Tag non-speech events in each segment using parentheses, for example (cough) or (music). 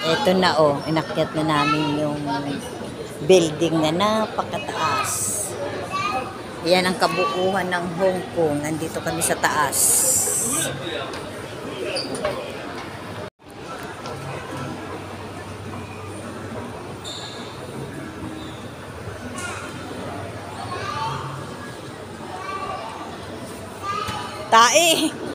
Ito na oh, inakyat na namin yung building na napakataas. Yan ang kabuuan ng Hong Kong. Nandito kami sa taas. Tae!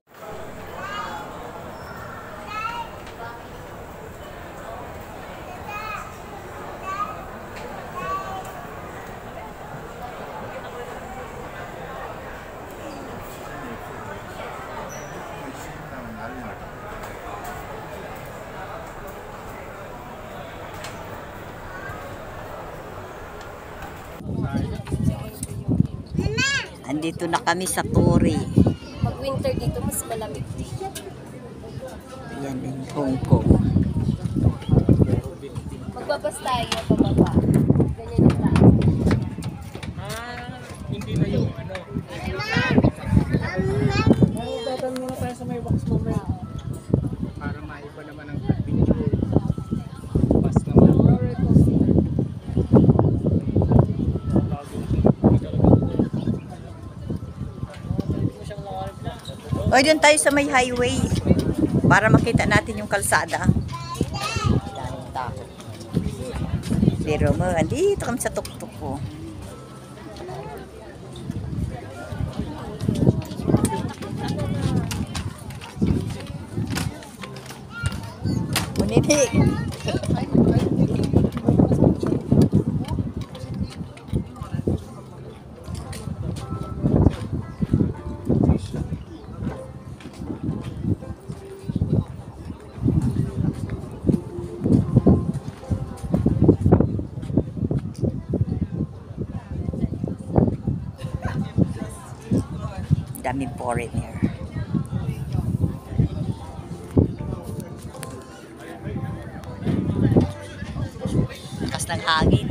Andito na kami sa Tori. Pag winter dito, mas malamig. Yan din, Hong Kong. Magbabas tayo pababa. Ganyan yung taas. Hindi na yung ano. Datan muna tayo sa may box mamaya. Para maiba naman ang picture. Bas naman. O, doon tayo sa may highway. Para makita natin yung kalsada. Pero mo, andito kami sa tuktok ko. Muniti. (laughs) Daming foreigner. Lakas ng hangin.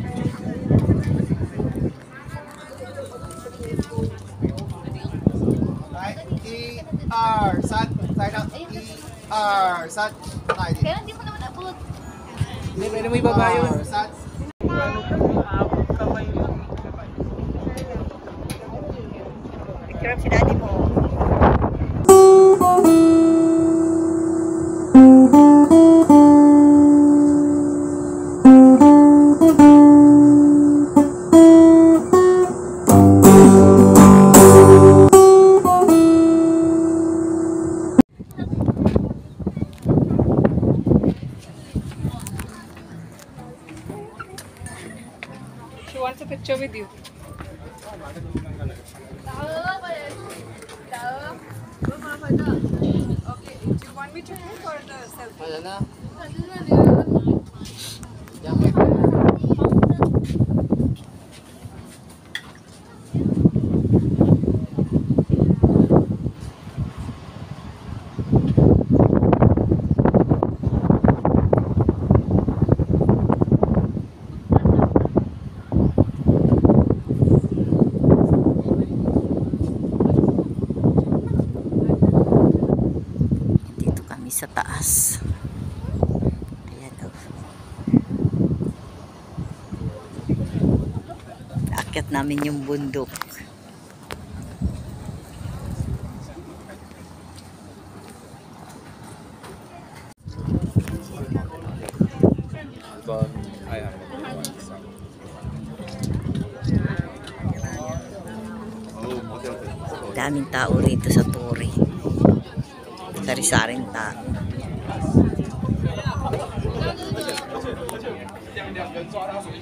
E-R, sat, sign up, E-R, sat, ID. Kaya hindi mo naman abot. Hindi, pwede mo ibaba yun. R, sat, She wants a picture with you. Okay, do you want me to move for the selfie? Sa taas. Ayan o. Naakyat namin yung bundok. Daming tao rito sa Tori. Sari-saring tao. 对啊，而且而且两两个人抓他，所以。